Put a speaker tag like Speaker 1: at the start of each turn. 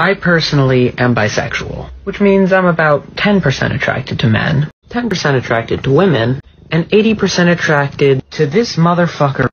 Speaker 1: I personally am bisexual, which means I'm about 10% attracted to men, 10% attracted to women, and 80% attracted to this motherfucker.